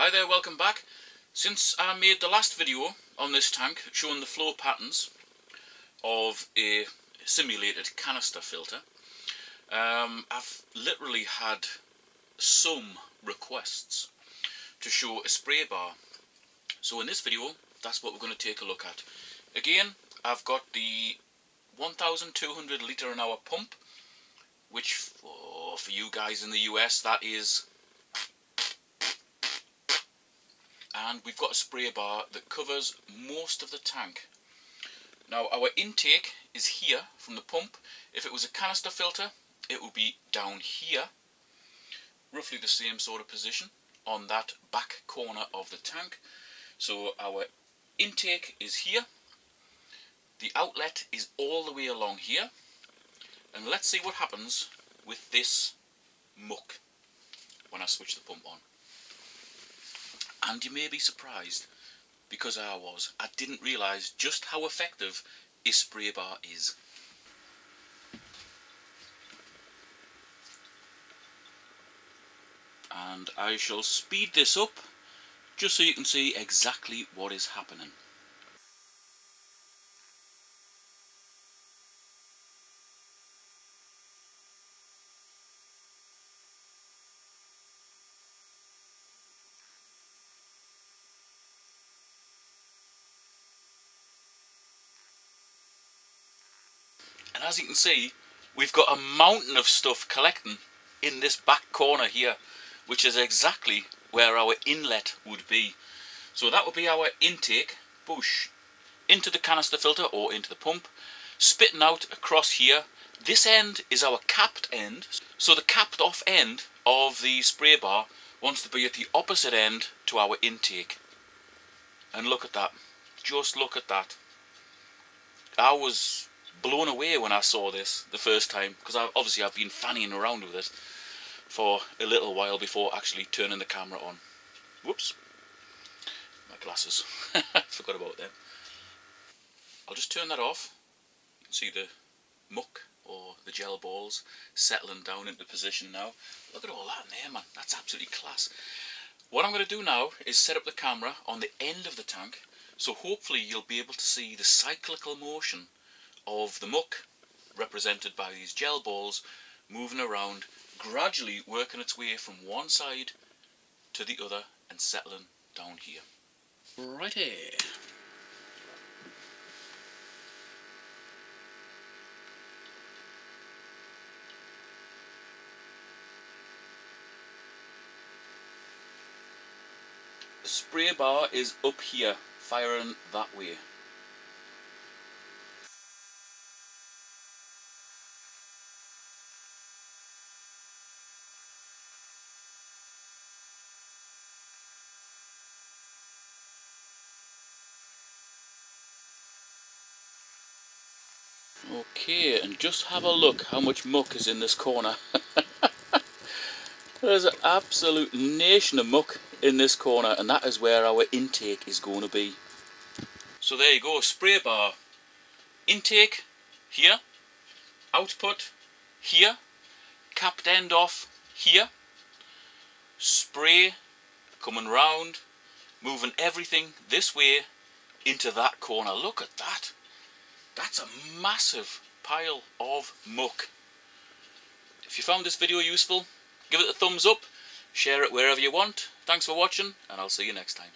Hi there, welcome back. Since I made the last video on this tank showing the flow patterns of a simulated canister filter, um, I've literally had some requests to show a spray bar. So in this video, that's what we're going to take a look at. Again, I've got the 1200 litre an hour pump, which for, for you guys in the US, that is and we've got a spray bar that covers most of the tank. Now our intake is here from the pump. If it was a canister filter it would be down here, roughly the same sort of position on that back corner of the tank. So our intake is here, the outlet is all the way along here and let's see what happens with this muck when I switch the pump on. And you may be surprised, because I was, I didn't realise just how effective a spray bar is. And I shall speed this up just so you can see exactly what is happening. And as you can see, we've got a mountain of stuff collecting in this back corner here, which is exactly where our inlet would be. So that would be our intake, push, into the canister filter or into the pump, spitting out across here. This end is our capped end, so the capped off end of the spray bar wants to be at the opposite end to our intake. And look at that, just look at that. I was blown away when I saw this the first time because obviously I've been fanning around with it for a little while before actually turning the camera on. Whoops, my glasses, forgot about them. I'll just turn that off. You can see the muck or the gel balls settling down into position now. Look at all that in there man, that's absolutely class. What I'm going to do now is set up the camera on the end of the tank so hopefully you'll be able to see the cyclical motion of the muck, represented by these gel balls, moving around, gradually working its way from one side to the other and settling down here. Righty. The spray bar is up here, firing that way. Okay, and just have a look how much muck is in this corner. There's an absolute nation of muck in this corner and that is where our intake is going to be. So there you go, spray bar. Intake here, output here, capped end off here, spray coming round, moving everything this way into that corner. Look at that. That's a massive pile of muck. If you found this video useful, give it a thumbs up, share it wherever you want. Thanks for watching, and I'll see you next time.